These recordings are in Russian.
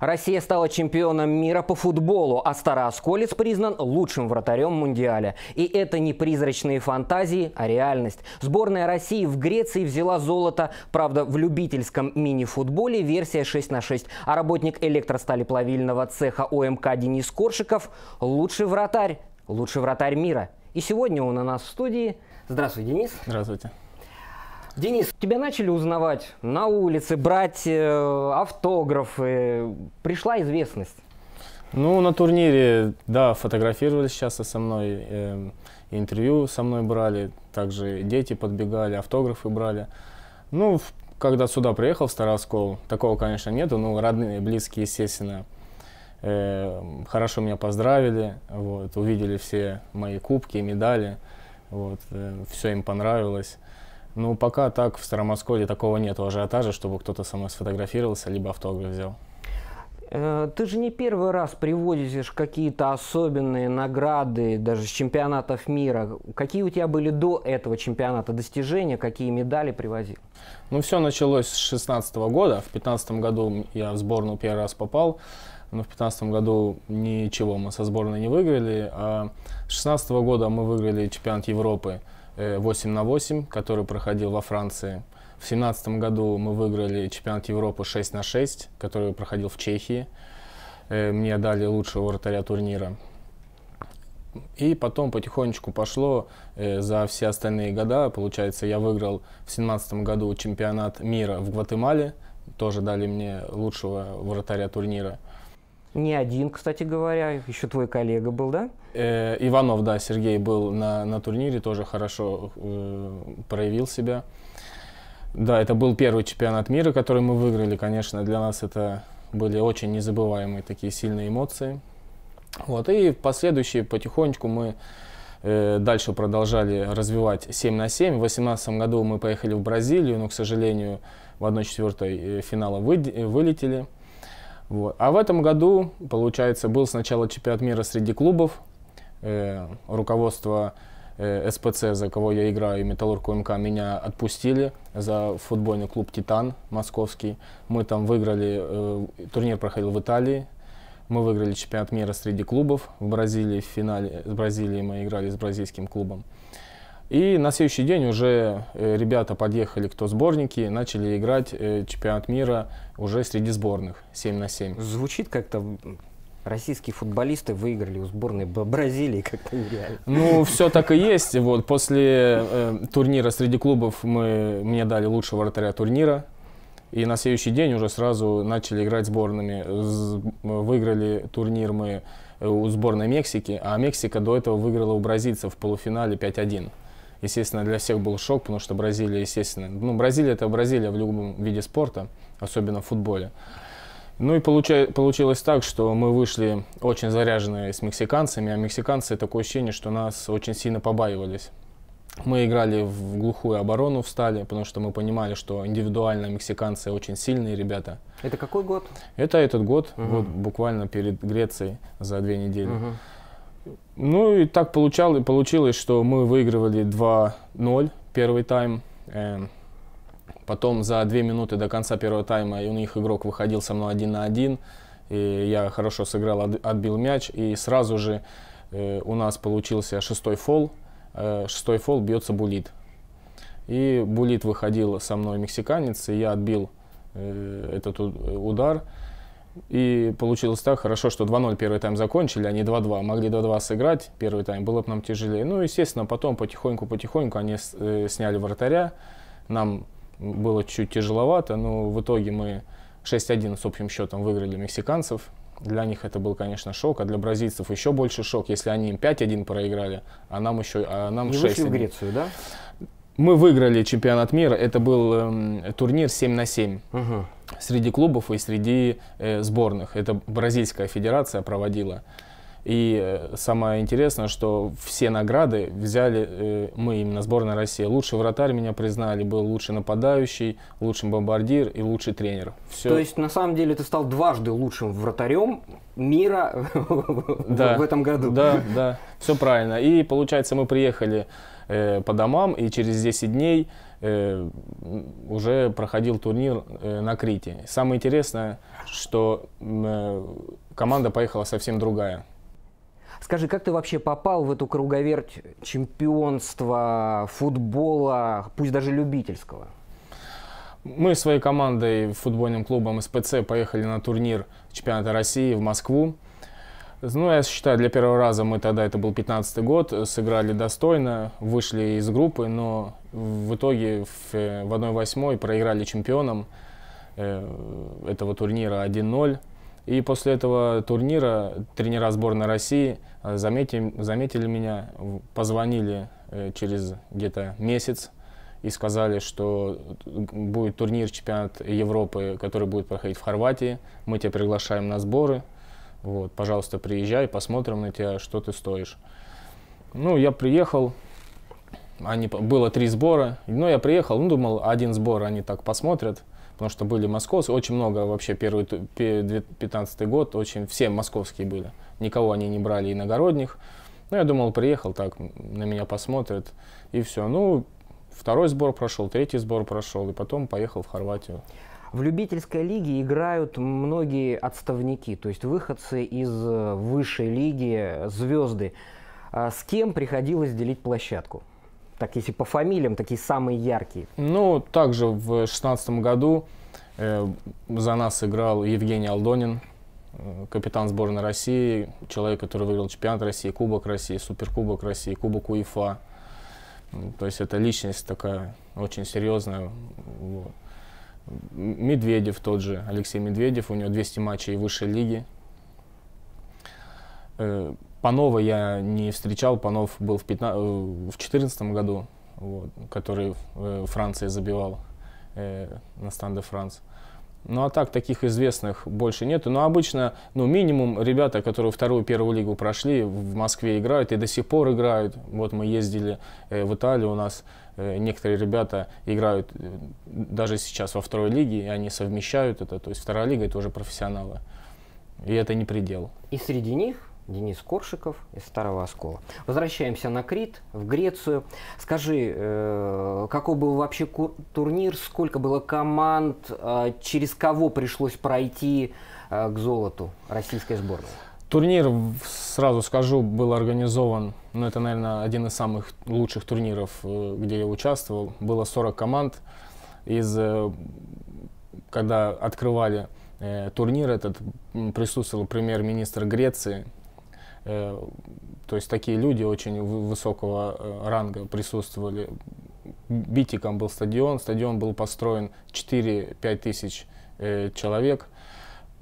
Россия стала чемпионом мира по футболу, а Староосколец признан лучшим вратарем Мундиаля. И это не призрачные фантазии, а реальность. Сборная России в Греции взяла золото. Правда, в любительском мини-футболе версия 6 на 6. А работник электросталеплавильного цеха ОМК Денис Коршиков – лучший вратарь, лучший вратарь мира. И сегодня он у нас в студии. Здравствуй, Денис. Здравствуйте. Денис, тебя начали узнавать на улице, брать э, автографы. Пришла известность. Ну, на турнире, да, фотографировались часто со мной, э, интервью со мной брали, также дети подбегали, автографы брали. Ну, когда сюда приехал, в Староскол, такого, конечно, нету, но родные, близкие, естественно, э, хорошо меня поздравили, вот, увидели все мои кубки, медали, вот, все им понравилось. Ну, пока так в Старомосколе такого нет ажиотажа, чтобы кто-то со мной сфотографировался, либо автограф взял. Э, Ты же не первый раз привозишь какие-то особенные награды, даже с чемпионатов мира. Какие у тебя были до этого чемпионата достижения, какие медали привозил? Ну, все началось с 16 года. В 15 году я в сборную первый раз попал. Но в 15 году ничего мы со сборной не выиграли. А с 16 года мы выиграли чемпионат Европы 8 на 8, который проходил во Франции. В 17 году мы выиграли чемпионат Европы 6 на 6, который проходил в Чехии. Э, Мне дали лучшего вратаря турнира. И потом потихонечку пошло э, за все остальные года. Получается, я выиграл в 2017 году чемпионат мира в Гватемале. Тоже дали мне лучшего вратаря турнира. Не один, кстати говоря, еще твой коллега был, да? Э, Иванов, да, Сергей был на, на турнире, тоже хорошо э, проявил себя. Да, это был первый чемпионат мира, который мы выиграли. Конечно, для нас это были очень незабываемые такие сильные эмоции. Вот, и в последующие потихонечку мы э, дальше продолжали развивать 7 на 7. В 2018 году мы поехали в Бразилию, но, к сожалению, в 1-4 финала выд- вылетели. Вот. А в этом году, получается, был сначала чемпионат мира среди клубов. Э, руководство э, СПЦ, за кого я играю, и Металлург УМК, меня отпустили за футбольный клуб «Титан» московский. Мы там выиграли, э, турнир проходил в Италии. Мы выиграли чемпионат мира среди клубов в Бразилии. В финале с Бразилией мы играли с бразильским клубом. И на следующий день уже э, ребята подъехали, кто сборники, начали играть э, чемпионат мира уже среди сборных 7 на 7. Звучит как-то российские футболисты выиграли у сборной Бразилии как-то нереально. Ну, все так и есть. Вот после э, турнира среди клубов мы, мне дали лучшего вратаря турнира. И на следующий день уже сразу начали играть сборными. Выиграли турнир мы э, у сборной Мексики, а Мексика до этого выиграла у бразильцев в полуфинале 5-1. Естественно, для всех был шок, потому что Бразилия, естественно, ну, Бразилия это Бразилия в любом виде спорта, особенно в футболе. Ну и получа- получилось так, что мы вышли очень заряженные с мексиканцами, а мексиканцы такое ощущение, что нас очень сильно побаивались. Мы играли в глухую оборону, встали, потому что мы понимали, что индивидуально мексиканцы очень сильные ребята. Это какой год? Это этот год, Мгм. вот буквально перед Грецией за две недели. Мгм. Ну и так получал, получилось, что мы выигрывали 2-0 первый тайм. Эм, Потом за две минуты до конца первого тайма у них игрок выходил со мной один на один. И я хорошо сыграл, от- отбил мяч. И сразу же э, у нас получился шестой фол. Э, шестой фол бьется Булит. И Булит выходил со мной мексиканец, и я отбил э, этот удар. И получилось так хорошо, что 2-0 первый тайм закончили, а не 2-2. Могли 2-2 сыграть первый тайм, было бы нам тяжелее. Ну, естественно, потом потихоньку-потихоньку они э, сняли вратаря. Нам было чуть тяжеловато, но в итоге мы 6-1 с общим счетом выиграли мексиканцев. Для них это был, конечно, шок, а для бразильцев еще больше шок, если они им 5-1 проиграли, а нам еще а нам вышли в 6-1. Грецию, да? Мы выиграли чемпионат мира, это был эм, турнир 7 на 7 Мгм. среди клубов и среди э, сборных. Это бразильская федерация проводила. И э, самое интересное, что все награды взяли э, мы, именно сборная России. Лучший вратарь меня признали, был лучший нападающий, лучший бомбардир и лучший тренер. Все. То есть, на самом деле, ты стал дважды лучшим вратарем мира да, в этом году. Да, да, все правильно. И, получается, мы приехали э, по домам, и через 10 дней э, уже проходил турнир э, на Крите. Самое интересное, что э, команда поехала совсем другая. Скажи, как ты вообще попал в эту круговерть чемпионства, футбола, пусть даже любительского? Мы своей командой, футбольным клубом СПЦ, поехали на турнир чемпионата России в Москву. Ну, я считаю, для первого раза мы тогда, это был 15 год, сыграли достойно, вышли из группы, но в итоге в, в 1-8 проиграли чемпионам э, этого турнира 1-0. И после этого турнира тренера сборной России э, заметили, заметили меня, позвонили э, через где-то месяц и сказали, что будет турнир чемпионат Европы, который будет проходить в Хорватии. Мы тебя приглашаем на сборы. Вот, пожалуйста, приезжай, посмотрим на тебя, что ты стоишь. Ну, я приехал, они, было три сбора, но я приехал, ну, думал, один сбор они так посмотрят, потому что были московские, очень много вообще, первый 15 год, очень все московские были, никого они не брали иногородних. Ну, я думал, приехал так, на меня посмотрят, и все. Ну, второй сбор прошел, третий сбор прошел, и потом поехал в Хорватию. В любительской лиге играют многие отставники, то есть выходцы из э, высшей лиги, звезды. А с кем приходилось делить площадку? Так, если по фамилиям, такие самые яркие. Ну, также в 2016 году э, за нас играл Евгений Алдонин, э, капитан сборной России, человек, который выиграл чемпионат России, Кубок России, Суперкубок России, Кубок УЕФА. То есть это личность такая очень серьезная. Вот. Медведев тот же, Алексей Медведев, у него 200 матчей высшей лиги. Э, Панова я не встречал, Панов был в 2014 э, году, вот, который в Франции забивал э, на Станде Франц. Ну а так, таких известных больше нету. Но обычно, ну минимум, ребята, которые вторую, первую лигу прошли, в Москве играют и до сих пор играют. Вот мы ездили э, в Италию, у нас э, некоторые ребята играют э, даже сейчас во второй лиге, и они совмещают это. То есть вторая лига это уже профессионалы. И это не предел. И среди них Денис Коршиков из Старого Оскола. Возвращаемся на Крит, в Грецию. Скажи, э, какой был вообще турнир, сколько было команд, э, через кого пришлось пройти э, к золоту российской сборной? Турнир, сразу скажу, был организован, ну это, наверное, один из самых лучших турниров, э, где я участвовал. Было 40 команд. Из, э, когда открывали э, турнир этот, присутствовал премьер-министр Греции Э, то есть такие люди очень высокого э, ранга присутствовали. Битиком был стадион, стадион был построен 4-5 тысяч человек,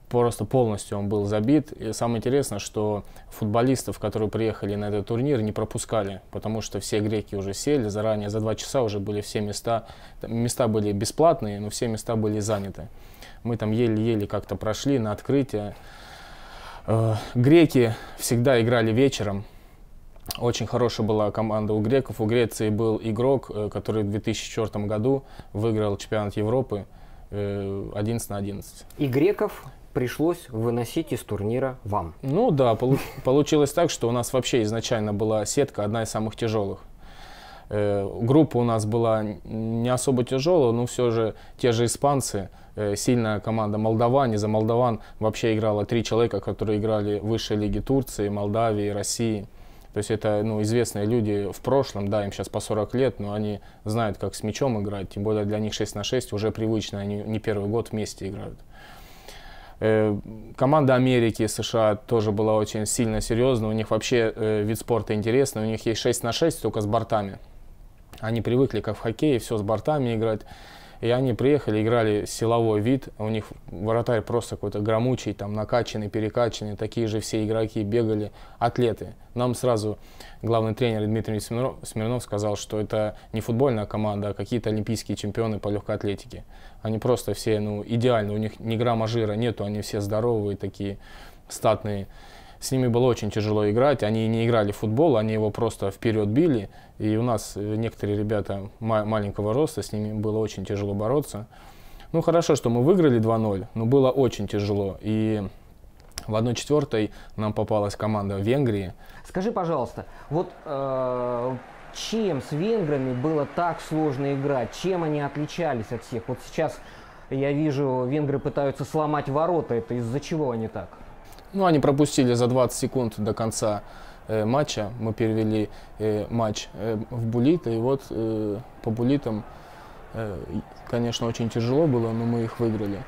просто полностью он был забит. И самое интересное, что футболистов, которые приехали на этот турнир, не пропускали, потому что все греки уже сели заранее, за два часа уже были все места, места были бесплатные, но все места были заняты. Мы там еле-еле как-то прошли на открытие. Э, греки всегда играли вечером. Очень хорошая была команда у греков. У Греции был игрок, э, который в 2004 году выиграл чемпионат Европы 11 э, на 11. И греков пришлось выносить из турнира вам. Ну да, получилось так, что у нас вообще изначально была сетка одна из самых тяжелых. Группа у нас была не особо тяжелая, но все же те же испанцы Э, сильная команда Молдаване. За Молдаван вообще играло три человека, которые играли в высшей лиге Турции, Молдавии, России. То есть это ну, известные люди в прошлом, да, им сейчас по 40 лет, но они знают, как с мячом играть, тем более для них 6 на 6 уже привычно, они не первый год вместе играют. Э, команда Америки, США тоже была очень сильно серьезная, у них вообще э, вид спорта интересный, у них есть 6 на 6 только с бортами. Они привыкли, как в хоккее, все с бортами играть. И они приехали, играли силовой вид. У них вратарь просто какой-то громучий, там накачанный, перекачанный. Такие же все игроки бегали, атлеты. Нам сразу главный тренер Дмитрий Смирнов, сказал, что это не футбольная команда, а какие-то олимпийские чемпионы по легкой атлетике. Они просто все ну, идеальны, у них ни грамма жира нету, они все здоровые такие, статные. С ними было очень тяжело играть. Они не играли в футбол, они его просто вперед били. И у нас э, некоторые ребята ма- маленького роста, с ними было очень тяжело бороться. Ну, хорошо, что мы выиграли 2-0, но было очень тяжело. И в 1-4 нам попалась команда Венгрии. Скажи, пожалуйста, вот э, чем с венграми было так сложно играть? Чем они отличались от всех? Вот сейчас я вижу, венгры пытаются сломать ворота. Это из-за чего они так? Ну, они пропустили за 20 секунд до конца э, матча. Мы перевели э, матч э, в булиты. И вот э, по булитам, э, конечно, очень тяжело было, но мы их выиграли.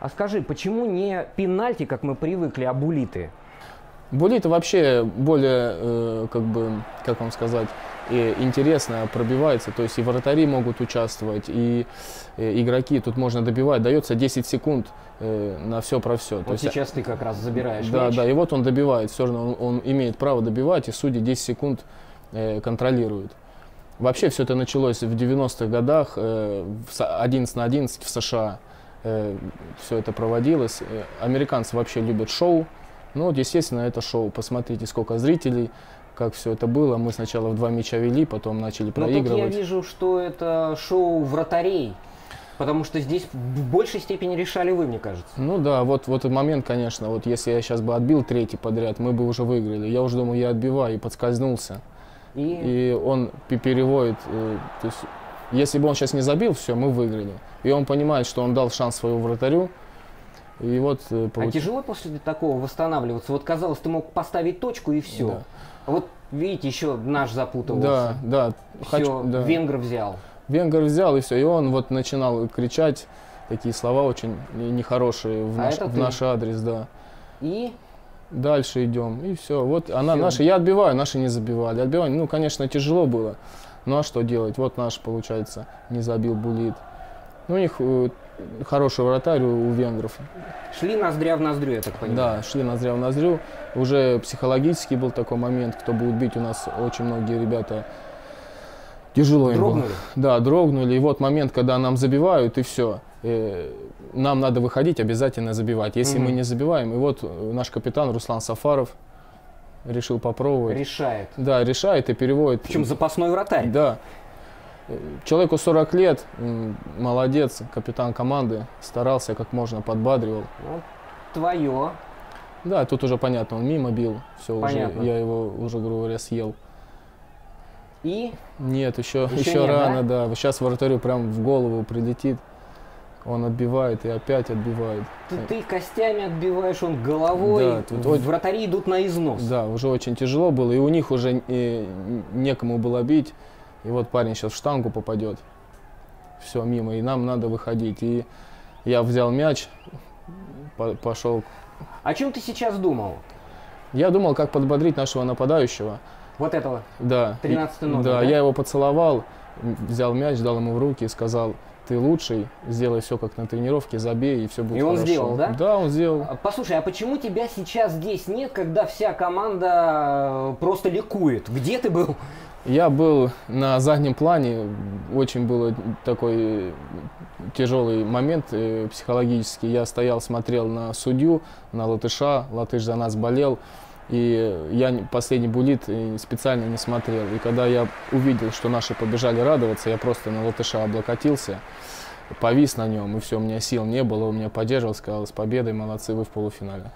А скажи, почему не пенальти, как мы привыкли, а булиты? Булиты вообще более, э, как бы, как вам сказать, э, интересно пробивается. То есть и вратари могут участвовать, и э, игроки. Тут можно добивать. Дается 10 секунд э, на все про все. Вот сейчас ты как раз забираешь Да, мяч. да, и вот он добивает. Все равно он, он имеет право добивать, и судьи 10 секунд э, контролируют. Вообще все это началось в 90-х годах, э, в со- 11 на 11 в США. все это проводилось. Э, Американцы вообще любят шоу. Ну вот, естественно, это шоу. Посмотрите, сколько зрителей, как все это было. Мы сначала в два мяча вели, потом начали Но тут я проигрывать. вижу, что это шоу вратарей. Потому что здесь в большей степени решали вы, мне кажется. Ну да, вот, вот момент, конечно, вот если я сейчас бы отбил третий подряд, мы бы уже выиграли. Я уже думаю, я отбиваю и подскользнулся. И, И он пе- переводит, э, то есть, если бы он сейчас не забил, все, мы выиграли. И он понимает, что он дал шанс своему вратарю. И вот э, А получ- тяжело после такого восстанавливаться? Вот казалось, ты мог поставить точку и все. Да. Вот видите, еще наш запутался. Да, да. Все, хочу- да. венгр взял. Венгер взял и все. И он вот начинал кричать такие слова очень не- нехорошие в, А наш, в ты? наш адрес, да. И Дальше идем. И все. Вот она наша. Я отбиваю, наши не забивали. Отбивание, ну, конечно, тяжело было. Ну а что делать? Вот наш, получается, не забил булит. Ну, у них э, хороший вратарь у у венгров. шли ноздря в ноздрю, я так понимаю. Да, шли ноздря в ноздрю. Уже психологически был такой момент, кто будет бить. У нас очень многие ребята тяжело им было. Дрогнули? Да, дрогнули. И вот момент, когда нам забивают, и все. нам надо выходить, обязательно забивать. Если Мгм. мы не забиваем, и вот э, наш капитан Руслан Сафаров решил попробовать. Решает. Да, решает и переводит. Причем запасной вратарь. Да. Человеку 40 лет, молодец, капитан команды, старался как можно, подбадривал. Вот твое. Да, тут уже понятно, он мимо бил, все уже, Понятно. я его уже, грубо говоря, съел. И Нет, еще, Еще еще нет, рано, да? Сейчас вратарю прям в голову прилетит, он отбивает и опять отбивает. ты, ты костями отбиваешь, он головой. Да, тут Вратари идут на износ. Да, уже очень тяжело было, и у них уже э, некому было бить. И вот парень сейчас в штангу попадет. Все, мимо, и нам надо выходить. И я взял мяч, по- пошел. О чем ты сейчас думал? Я думал, как подбодрить нашего нападающего. Вот этого. Да. 13 И- номер, Да, да? я его поцеловал, взял мяч, дал ему в руки и сказал, ты лучший, сделай все как на тренировке, забей, и все будет И он хорошо». сделал, да? Да, он сделал. А, Послушай, а почему тебя сейчас здесь нет, когда вся команда э, просто ликует? Где ты был? Я был на заднем плане, очень был такой тяжелый момент э, психологический. Я стоял, смотрел на судью, на латыша, латыш за нас болел. И я последний булит э, специально не смотрел. И когда я увидел, что наши побежали радоваться, я просто на латыша облокотился, повис на нем, и все, у меня сил не было, он меня поддерживал, сказал, с победой, молодцы, вы в полуфинале.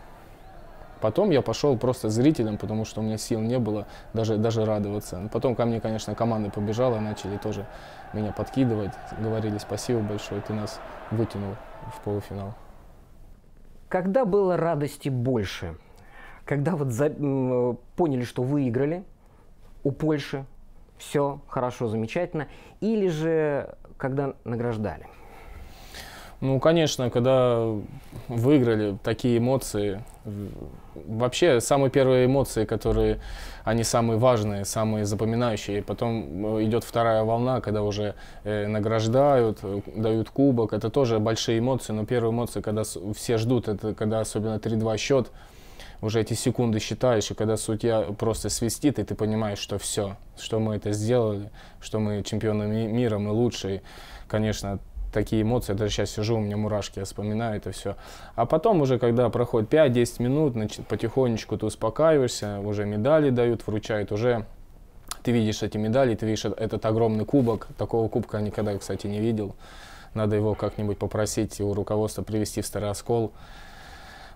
Потом я пошел просто зрителем, потому что у меня сил не было даже, даже радоваться. Потом ко мне, конечно, команда побежала, начали тоже меня подкидывать, говорили спасибо большое, ты нас вытянул в полуфинал. Когда было радости больше? Когда вот за- поняли, что выиграли у Польши, все хорошо, замечательно, или же когда награждали? Ну, конечно, когда выиграли, такие эмоции. Вообще, самые первые эмоции, которые, они самые важные, самые запоминающие. Потом э, идет вторая волна, когда уже э, награждают, э, дают кубок. Это тоже большие эмоции, но первые эмоции, когда все ждут, это когда особенно 3-2 счет, уже эти секунды считаешь, и когда судья просто свистит, и ты понимаешь, что все, что мы это сделали, что мы чемпионы ми- мира, мы лучшие. Конечно, такие эмоции, даже сейчас сижу, у меня мурашки, я вспоминаю это все. А потом уже, когда проходит 5-10 минут, значит, потихонечку ты успокаиваешься, уже медали дают, вручают, уже ты видишь эти медали, ты видишь этот огромный кубок. Такого кубка я никогда, кстати, не видел. Надо его как-нибудь попросить у руководства привести в Старый Оскол.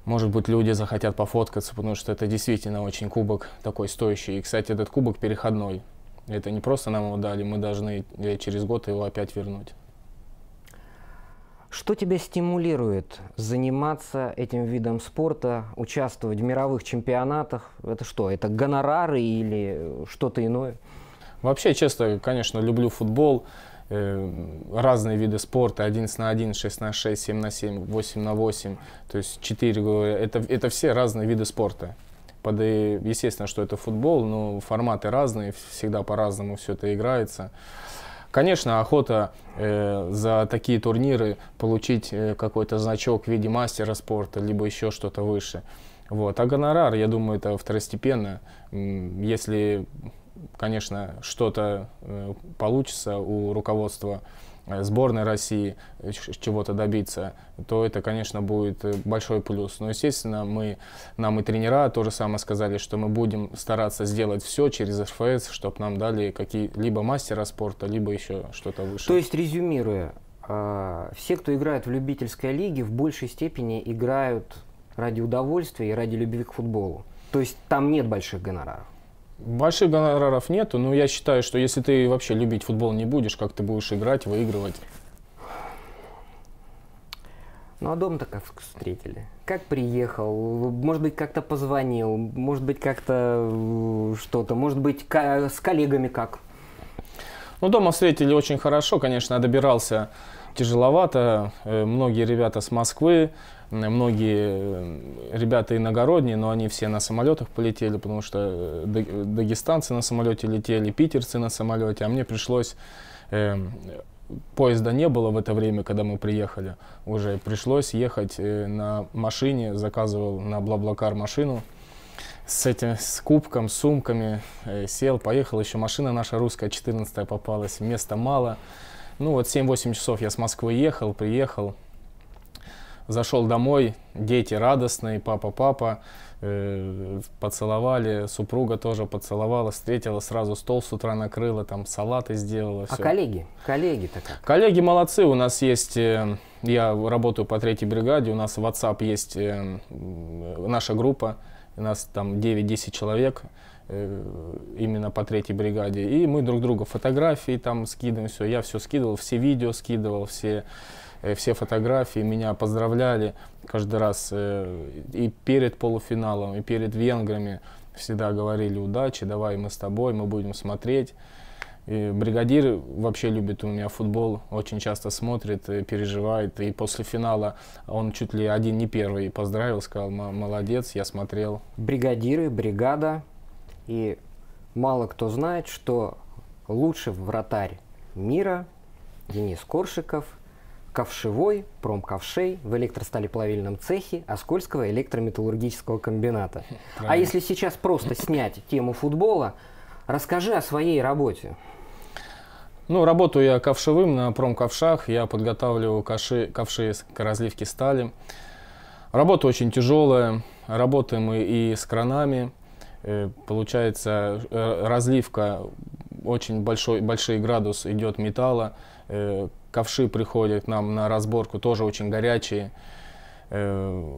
Может быть, люди захотят пофоткаться, потому что это действительно очень кубок такой стоящий. И, кстати, этот кубок переходной. Это не просто нам его дали, мы должны через год его опять вернуть. Что тебя стимулирует заниматься этим видом спорта, участвовать в мировых чемпионатах? Это что, это гонорары или что-то иное? Вообще, честно, конечно, люблю футбол, э, разные виды спорта, 11 на 1, 6 на 6, 7 на 7, 8 на 8, то есть 4, это, это все разные виды спорта. Под, естественно, что это футбол, но форматы разные, всегда по-разному все это играется. Конечно, охота э, за такие турниры получить э, какой-то значок в виде мастера спорта, либо еще что-то выше. Вот. А гонорар, я думаю, это второстепенно. Если, конечно, что-то э, получится у руководства сборной России э, чего-то добиться, то это, конечно, будет э, большой плюс. Но, естественно, мы, нам и тренера то же самое сказали, что мы будем стараться сделать все через РФС, чтобы нам дали какие-либо мастера спорта, либо еще что-то выше. То есть, резюмируя, все, кто играет в любительской лиге, в большей степени играют ради удовольствия и ради любви к футболу. То есть там нет больших гонораров. Больших гонораров нету, но я считаю, что если ты вообще любить футбол не будешь, как ты будешь играть, выигрывать? Ну а дома-то как встретили? Как приехал? Может быть, как-то позвонил? Может быть, как-то э, что-то? Может быть, с коллегами как? Ну, дома встретили очень хорошо, конечно, я добирался тяжеловато. Э, многие ребята с Москвы, многие э, ребята иногородние, но они все на самолетах полетели, потому что э, дагестанцы на самолете летели, питерцы на самолете, а мне пришлось э, поезда не было в это время, когда мы приехали. Уже пришлось ехать на машине, заказывал на Блаблакар машину с этим, с кубком, с сумками, сел, поехал. Еще машина наша русская, 14 попалась, места мало. Ну вот 7-8 часов я с Москвы ехал, приехал, зашел домой, дети радостные, папа, папа, э, поцеловали, супруга тоже поцеловала, встретила, сразу стол с утра накрыла, там салаты сделала. А все. коллеги? Коллеги-то как? Коллеги молодцы, у нас есть, э, я работаю по третьей бригаде, у нас в WhatsApp есть э, наша группа, у нас там 9-10 человек, Э, именно по третьей бригаде. И мы друг другу фотографии там скидываем, все. Я все скидывал, все видео скидывал, все, все фотографии. Меня поздравляли каждый раз э, и перед полуфиналом, и перед венграми. Всегда говорили удачи, давай мы с тобой, мы будем смотреть. И бригадир вообще любит у меня футбол, очень часто смотрит, переживает. И после финала он чуть ли один не первый поздравил, сказал, молодец, я смотрел. Бригадиры, бригада, и мало кто знает, что лучший вратарь мира Денис Коршиков, ковшевой, промковшей в электросталеплавильном цехе Оскольского электрометаллургического комбината. А Правильно. А если сейчас просто снять тему футбола, расскажи о своей работе. Ну, работаю я ковшевым на промковшах, я подготавливаю ковши, ковши к разливке стали. Работа очень тяжелая, работаем мы и с кранами, Э, получается э, разливка, очень большой, большой градус идет металла, э, ковши приходят к нам на разборку, тоже очень горячие,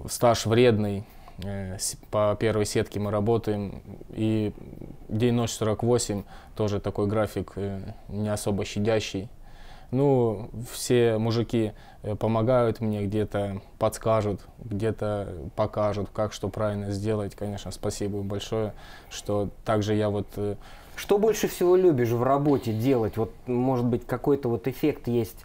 стаж вредный, по первой сетке мы работаем, и день-ночь 48, тоже такой график не особо щадящий. Ну, все мужики э, помогают мне, где-то подскажут, где-то покажут, как что правильно сделать. Конечно, спасибо им большое, что также я вот... Что больше всего любишь в работе делать? Вот, может быть, какой-то вот эффект есть.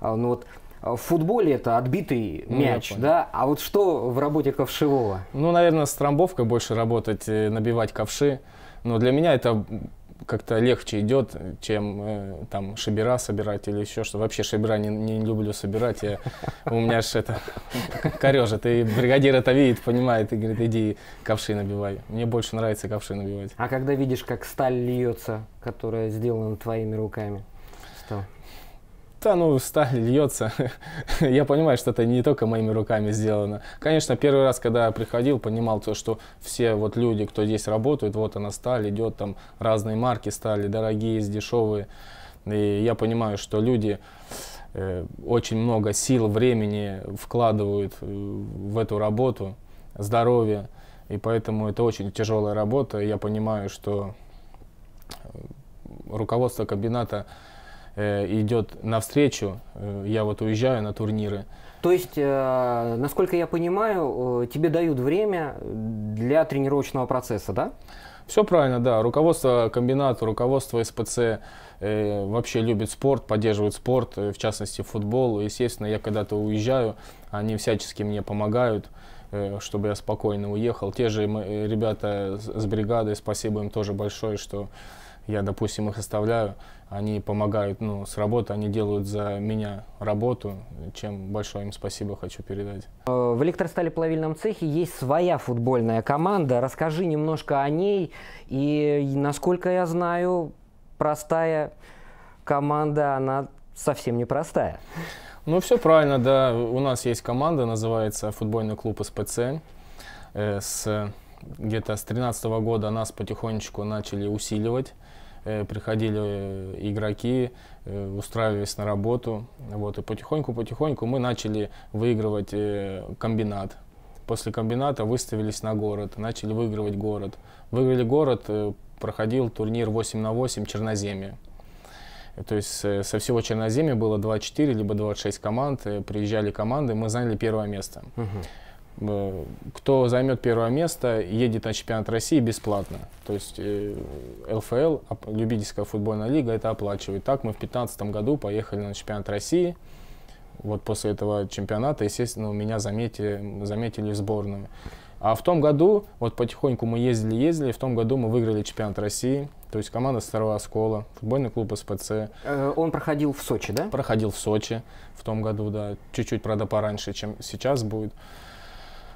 А, ну вот в футболе это отбитый ну, мяч, да? А вот что в работе ковшевого? Ну, наверное, с трамбовкой больше работать, э, набивать ковши. Но для меня это как-то легче идет, чем э, там шибера собирать или еще что. Вообще шибера не, не люблю собирать. Я, у меня же это корежит. И бригадир это видит, понимает и говорит, иди ковши набивай. Мне больше нравится ковши набивать. А когда видишь, как сталь льется, которая сделана твоими руками, что? Да, ну, сталь льется. я понимаю, что это не только моими руками сделано. Конечно, первый раз, когда я приходил, понимал то, что все вот люди, кто здесь работают, вот она сталь идет, там разные марки стали, дорогие, дешевые. И я понимаю, что люди э, очень много сил, времени вкладывают э, в эту работу, здоровье. И поэтому это очень тяжелая работа. Я понимаю, что э, руководство комбината идет навстречу. Э, я вот уезжаю на турниры. То есть, э, насколько я понимаю, э, тебе дают время для тренировочного процесса, да? Все правильно, да. Руководство комбината, руководство СПЦ э, вообще любит спорт, поддерживает спорт, э, в частности футбол. Естественно, я когда-то уезжаю, они всячески мне помогают, э, чтобы я спокойно уехал. Те же э, ребята с бригады, спасибо им тоже большое, что я, допустим, их оставляю, они помогают ну, с работы, они делают за меня работу, чем большое им спасибо хочу передать. Э, в электростали плавильном цехе есть своя футбольная команда. Расскажи немножко о ней. И, насколько я знаю, простая команда, она совсем не простая. Ну, все правильно, да. У нас есть команда, называется футбольный клуб СПЦ. Э, с где-то с 2013 года нас потихонечку начали усиливать. Э, приходили э, игроки, э, устраивались на работу. Вот, и потихоньку-потихоньку мы начали выигрывать комбинат. После комбината выставились на город, начали выигрывать город. Выиграли город, проходил турнир 8 на 8 Черноземье. То есть со всего Черноземья было 24 либо 26 команд, приезжали команды, мы заняли первое место. Uh-huh. Э, кто займет первое место, едет на чемпионат России бесплатно. То есть э, ЛФЛ, любительская футбольная лига, это оплачивает. Так мы в 2015 году поехали на чемпионат России. Вот после этого чемпионата, естественно, меня заметили, заметили в сборную. А в том году, вот потихоньку мы ездили-ездили, в том году мы выиграли чемпионат России. То есть команда Старого Оскола, футбольный клуб СПЦ. Э, он проходил в Сочи, да? Проходил в Сочи в том году, да. Чуть-чуть, правда, пораньше, чем сейчас будет.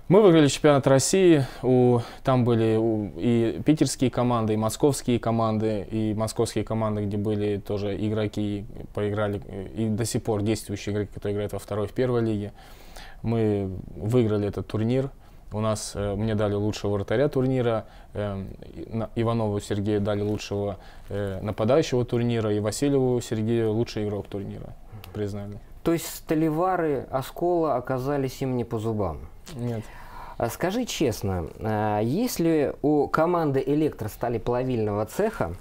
Мы выиграли чемпионат России. У, там были у, и питерские команды, и московские команды, и московские команды, где были тоже игроки, поиграли, и до сих пор действующие игроки, которые играют во второй, в первой лиге. Мы выиграли этот турнир. У нас э, мне дали лучшего вратаря турнира, э, Иванову Сергею дали лучшего э, нападающего турнира, и Васильеву Сергею лучший игрок турнира признали. То есть столевары Оскола оказались им не по зубам? Нет. А скажи честно, а есть ли у команды электростали плавильного цеха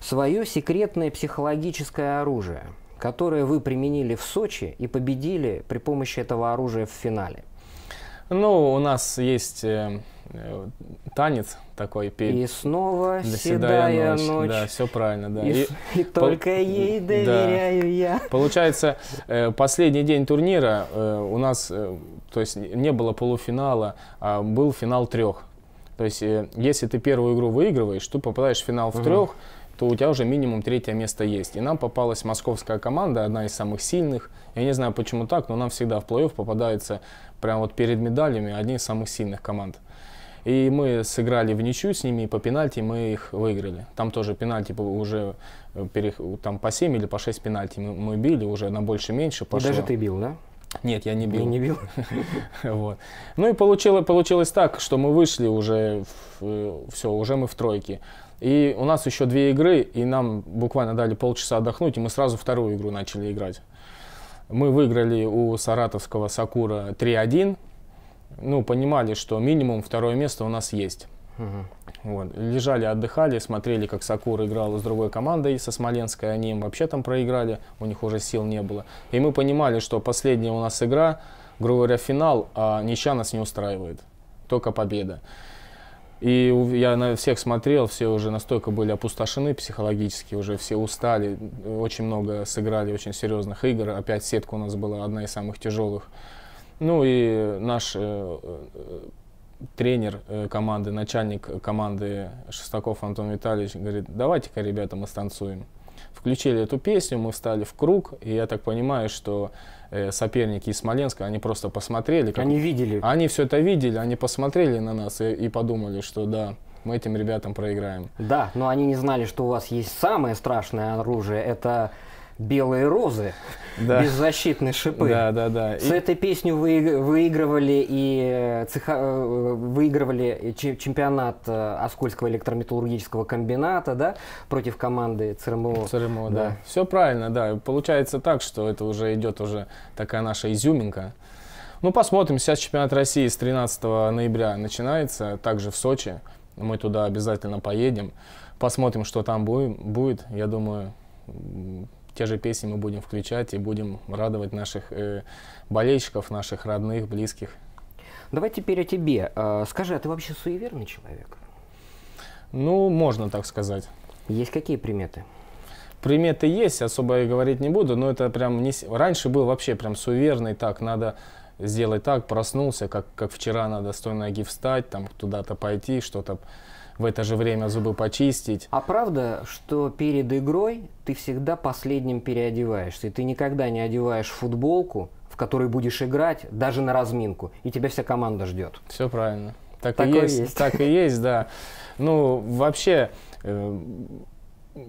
свое секретное психологическое оружие, которое вы применили в Сочи и победили при помощи этого оружия в финале? Ну, у нас есть э, танец такой. И снова седая ночь. ночь. Да, все правильно, да. И, и, и только по... ей доверяю да. я. Получается, э, последний день турнира э, у нас, э, то есть не было полуфинала, а был финал трех. То есть, если ты первую игру выигрываешь, ты попадаешь в финал в угу. трех, то у тебя уже минимум третье место есть. И нам попалась московская команда, одна из самых сильных. Я не знаю, почему так, но нам всегда в плей-офф попадается прямо вот перед медалями одни из самых сильных команд. И мы сыграли в ничью с ними, и по пенальти мы их выиграли. Там тоже пенальти уже э, там по 7 или по 6 пенальти мы, мы били, уже на больше-меньше пошло. И даже ты бил, да? Нет, я не бил. Я не бил. вот. Ну и получилось, получилось так, что мы вышли уже, в, э, все, уже мы в тройке. И у нас еще две игры, и нам буквально дали полчаса отдохнуть, и мы сразу вторую игру начали играть. Мы выиграли у саратовского Сакура 3-1 ну, понимали, что минимум второе место у нас есть. Угу. Вот. Лежали, отдыхали, смотрели, как Сакур играл с другой командой, со Смоленской. Они им вообще там проиграли, у них уже сил не было. И мы понимали, что последняя у нас игра, грубо говоря, финал, а ничья нас не устраивает. Только победа. И я на всех смотрел, все уже настолько были опустошены психологически, уже все устали, очень много сыграли очень серьезных игр. Опять сетка у нас была одна из самых тяжелых. Ну и наш э, э, тренер э, команды, начальник команды Шестаков Антон Витальевич говорит, давайте-ка, ребята, мы станцуем. Включили эту песню, мы встали в круг, и я так понимаю, что соперники из Смоленска, они просто посмотрели. Как... Они видели. Они все это видели, они посмотрели на нас и, и подумали, что да, мы этим ребятам проиграем. Да, но они не знали, что у вас есть самое страшное оружие, это белые розы, Да. беззащитные шипы. Да, да, да. С этой песней вы выигрывали и э, цеха- э, выигрывали че- чемпионат э, Оскольского электрометаллургического комбината, да, против команды ЦРМО. ЦРМО, да. Да. Все правильно, да. Получается так, что это уже идет уже такая наша изюминка. Ну, посмотрим. Сейчас чемпионат России с 13 ноября начинается, также в Сочи. Мы туда обязательно поедем. Посмотрим, что там бу- будет. Я думаю, те же песни мы будем включать и будем радовать наших э, болельщиков, наших родных, близких. Давай теперь о тебе. Э, Скажи, а ты вообще суеверный человек? Ну, можно так сказать. Есть какие приметы? Приметы есть, особо и говорить не буду, но это прям не... Раньше был вообще прям суеверный, так, надо сделать так, проснулся, как, как вчера, надо с той ноги встать, там куда-то пойти, что-то в это же время зубы почистить. А правда, что перед игрой ты всегда последним переодеваешься, и ты никогда не одеваешь футболку, в которой будешь играть, даже на разминку, и тебя вся команда ждет? Все правильно. Так и Такое есть, есть. так и есть, да. Ну, вообще, э,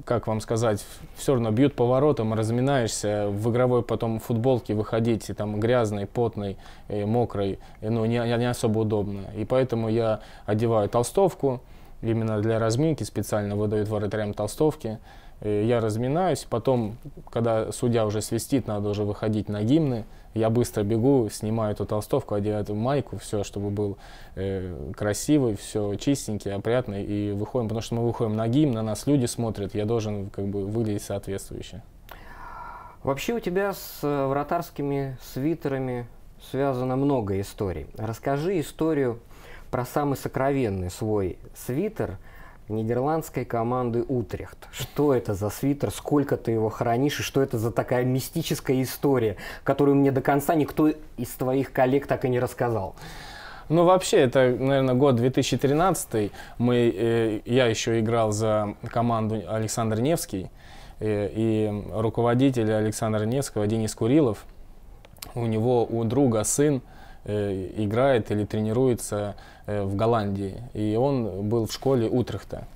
как вам сказать, все равно бьют по воротам, разминаешься, в игровой потом футболке выходить, и там грязной, потной, э, мокрой, э, ну, не, не особо удобно. И поэтому я одеваю толстовку, именно для разминки специально выдают вратарям толстовки. Э, Я разминаюсь, потом, когда судья уже свистит, надо уже выходить на гимны. Я быстро бегу, снимаю эту толстовку, одеваю эту майку, все, чтобы был э, красивый, все чистенький, опрятный, и выходим, потому что мы выходим на гимн, на нас люди смотрят, я должен как бы выглядеть соответствующе. Вообще у тебя с э, вратарскими свитерами связано много историй. Расскажи историю про самый сокровенный свой свитер нидерландской команды Утрехт. Что это за свитер, сколько ты его хранишь, и что это за такая мистическая история, которую мне до конца никто из твоих коллег так и не рассказал. Ну, вообще, это, наверное, год 2013. Мы, э, я еще играл за команду Александр Невский, э, и руководитель Александра Невского Денис Курилов, у него у друга сын э, играет или тренируется в Голландии, и он был в школе Утрехта.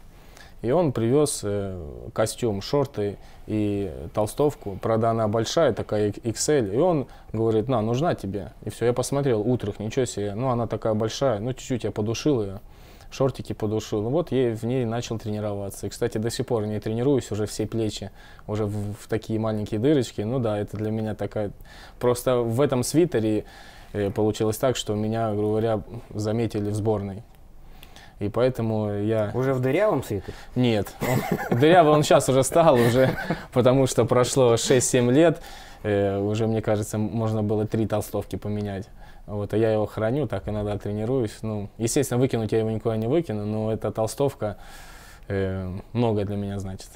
И он привез э, костюм, шорты и толстовку. Правда, она большая, такая XL. И он говорит, на, нужна тебе. И все, я посмотрел, Утрех, ничего себе. Ну, она такая большая. Ну, чуть-чуть я подушил ее. Шортики подушил. Ну, вот я в ней начал тренироваться. И, кстати, до сих пор не тренируюсь, уже все плечи, уже в, в такие маленькие дырочки. Ну да, это для меня такая... Просто в этом свитере э, получилось так, что меня, грубо говоря, заметили в сборной. И поэтому я... Уже в дырявом свитере? Нет. Он, дырявый он сейчас уже стал, уже, потому что прошло 6-7 лет. Э, уже, мне кажется, можно было три толстовки поменять. Вот, а я его храню, так иногда тренируюсь. Ну, естественно, выкинуть я его никуда не выкину, но эта толстовка э, многое для меня значит.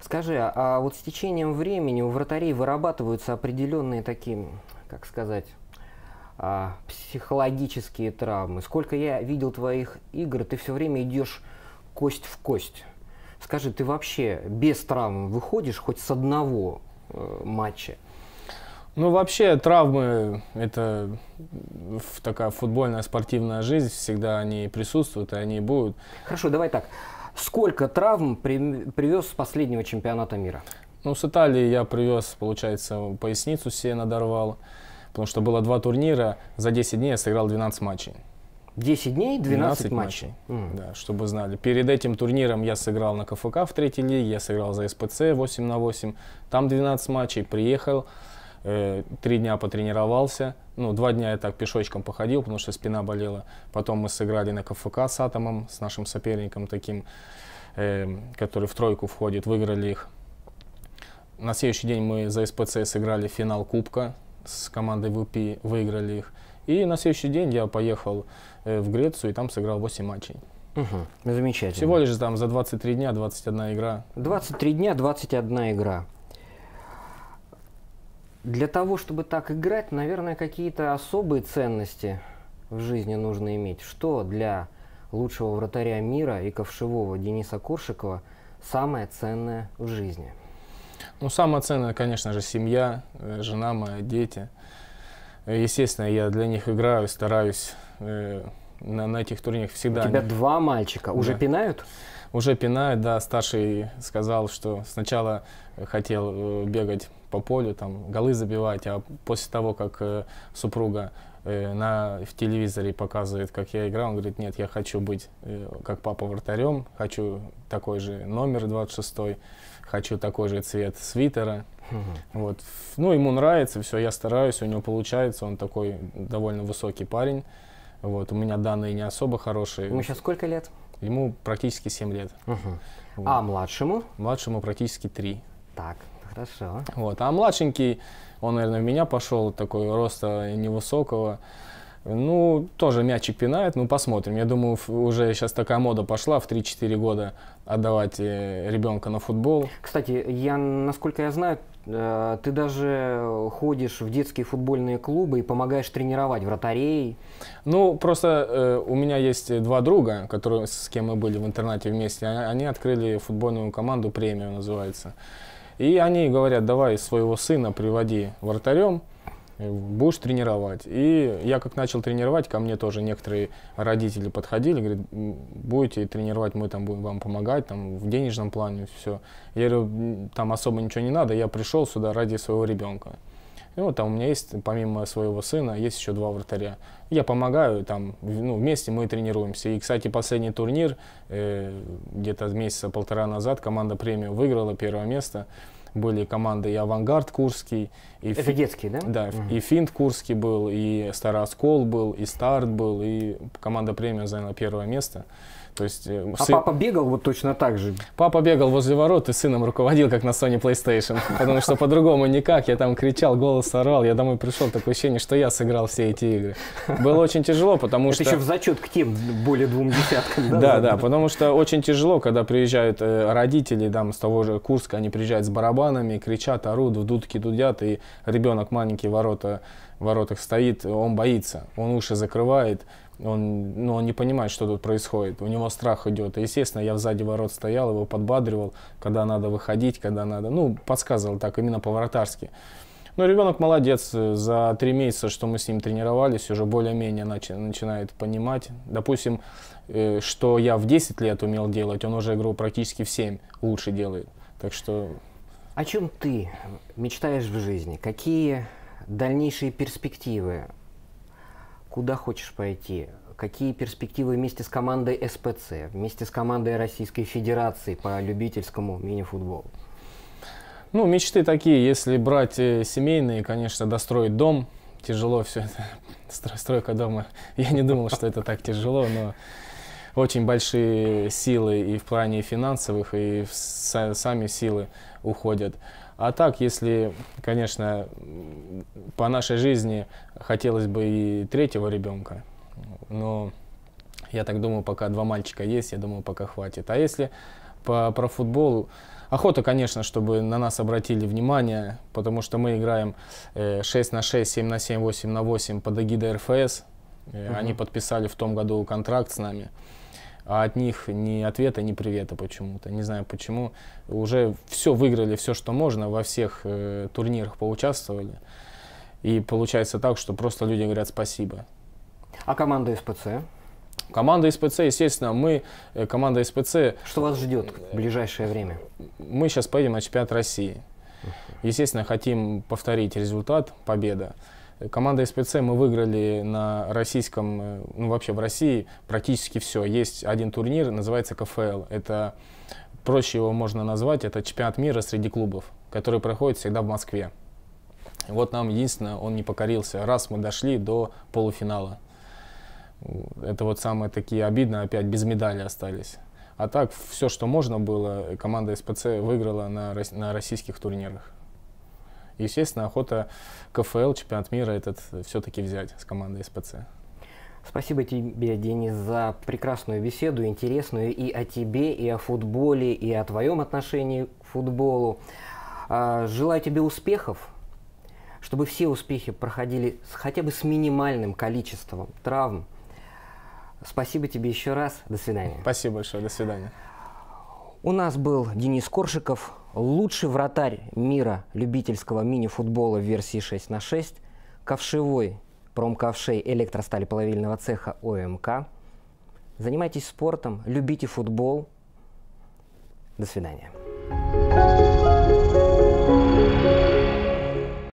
Скажи, а, а вот с течением времени у вратарей вырабатываются определенные такие, как сказать, а, психологические травмы. Сколько я видел твоих игр, ты все время идешь кость в кость. Скажи, ты вообще без травм выходишь хоть с одного э, матча? Ну, вообще, травмы – это такая футбольная спортивная жизнь, всегда они присутствуют, и они будут. Хорошо, давай так. Сколько травм при- привез с последнего чемпионата мира? Ну, с Италии я привез, получается, поясницу себе надорвал, потому что было два турнира, за 10 дней я сыграл 12 матчей. 10 дней, 12, 12 матчей. матчей. М. Да, чтобы знали. Перед этим турниром я сыграл на КФК в третьей лиге, я сыграл за СПЦ 8 на 8, там 12 матчей, приехал, э, дня потренировался, ну, два дня я так пешочком походил, потому что спина болела. Потом мы сыграли на КФК с Атомом, с нашим соперником таким, э, который в тройку входит, выиграли их. На следующий день мы за СПЦ сыграли финал Кубка с командой ВП, выиграли их. И на следующий день я поехал э, в Грецию и там сыграл 8 матчей. Мгм. Замечательно. Всего лишь там за 23 дня 21 игра. 23 дня, 21 игра. Для того, чтобы так играть, наверное, какие-то особые ценности в жизни нужно иметь. Что для лучшего вратаря мира и ковшевого Дениса Коршикова самое ценное в жизни? Ну, самое ценное, конечно же, семья, э, жена моя, дети. Э, Естественно, я для них играю, стараюсь э, на, на этих турнирах всегда. У тебя они- два мальчика. Уже Да. пинают? Уже пинают, да, старший сказал, что сначала хотел бегать по полю, там, голы забивать, а после того, как э, супруга э, на, в телевизоре показывает, как я играл, он говорит, нет, я хочу быть э, как папа вратарем, хочу такой же номер 26, хочу такой же цвет свитера. Вот. Ну, ему нравится, все, я стараюсь, у него получается, он такой довольно высокий парень. Вот. У меня данные не особо хорошие. Ему сейчас сколько лет? Ему практически 7 лет. Мгм. Вот. А младшему? Младшему практически 3. Так, хорошо. Вот. А младшенький, он, наверное, в меня пошел, такой роста невысокого. Ну, тоже мячик пинает, ну посмотрим. Я думаю, уже сейчас такая мода пошла в 3-4 года отдавать э, ребенка на футбол. Кстати, я, насколько я знаю, э, ты даже ходишь в детские футбольные клубы и помогаешь тренировать вратарей. Ну, просто э, у меня есть два друга, которые, с кем мы были в интернате вместе. А- Они открыли футбольную команду «Премиум» называется. И они говорят, давай своего сына приводи вратарем, будешь тренировать. И я как начал тренировать, ко мне тоже некоторые родители подходили, говорят, «М, будете тренировать, мы там будем вам помогать, там в денежном плане, все. Я говорю, «М, там особо ничего не надо, я пришел сюда ради своего ребенка. И вот там у меня есть, помимо своего сына, есть еще два вратаря. Я помогаю, там, ну, вместе мы тренируемся. И, кстати, последний турнир, э, где-то месяца полтора назад, команда премиум выиграла первое место. Были команды и «Авангард» Курский, и, Это Фи- да? да, Мгм. и «Финт» Курский был, и «Старый Оскол» был, и «Старт» был, и команда премиум заняла первое место. То есть э, А сын- папа бегал вот точно так же. Папа бегал возле ворот и сыном руководил, как на Sony PlayStation. Потому что по-другому никак. Я там кричал, голос орал. Я домой пришел, такое ощущение, что я сыграл все эти игры. Было очень тяжело, потому Это что... еще в зачет к тем более двум десяткам. Да, да, потому что очень тяжело, когда приезжают э, родители там, с того же Курска, они приезжают с барабанами, кричат, орут, в дудки дудят, и ребенок маленький ворота, в воротах стоит, он боится, он уши закрывает, он, ну, он не понимает, что тут происходит, у него страх идет. И, естественно, я сзади ворот стоял, его подбадривал, когда надо выходить, когда надо, ну, подсказывал так, именно по-вратарски. Ну, ребенок молодец. За три месяца, что мы с ним тренировались, уже более-менее начи- начинает понимать. Допустим, э, что я в 10 лет умел делать, он уже игру практически в 7 лучше делает. Так что О чем ты мечтаешь в жизни? Какие дальнейшие перспективы? Куда хочешь пойти? Какие перспективы вместе с командой СПЦ, вместе с командой Российской Федерации по любительскому мини-футболу? Ну, мечты такие, если брать э, семейные, конечно, достроить дом, тяжело все это, стро- стройка дома. Я не думал, что это так тяжело, но очень большие силы и в плане финансовых, и сами силы уходят. А так, если, конечно, по нашей жизни хотелось бы и третьего ребенка, но я так думаю, пока два мальчика есть, я думаю, пока хватит. А если по, про футбол, охота, конечно, чтобы на нас обратили внимание, потому что мы играем э, 6 на 6, 7 на 7, 8 на 8 под эгидой РФС. Э, Они подписали в том году контракт с нами. А от них ни ответа, ни привета почему-то. Не знаю почему. Уже все выиграли, все, что можно, во всех э, турнирах поучаствовали. И получается так, что просто люди говорят спасибо. А команда СПЦ? Команда СПЦ, естественно, мы, э, команда СПЦ, Что вас ждет в ближайшее время? мы сейчас поедем на чемпионат России. Естественно, хотим повторить результат, победа. Команда СПЦ мы выиграли на российском, э, ну вообще в России практически все. Есть один турнир, называется КФЛ. Это проще его можно назвать, это чемпионат мира среди клубов, который проходит всегда в Москве. Вот нам единственное, он не покорился. Раз мы дошли до полуфинала. Это вот самое такие обидно, опять без медали остались. А так, все, что можно было, команда СПЦ выиграла на, на российских турнирах. Естественно, охота КФЛ, чемпионат мира этот все-таки взять с командой СПЦ. Спасибо тебе, Денис, за прекрасную беседу, интересную и о тебе, и о футболе, и о твоем отношении к футболу. А, Желаю тебе успехов, чтобы все успехи проходили с- хотя бы с минимальным количеством травм. Спасибо тебе еще раз. До свидания. Спасибо большое, до свидания. У нас был Денис Коршиков, лучший вратарь мира любительского мини-футбола в версии 6 на 6, ковшевой промкавшей электростали плавильного цеха ОМК. Занимайтесь спортом, любите футбол. До свидания.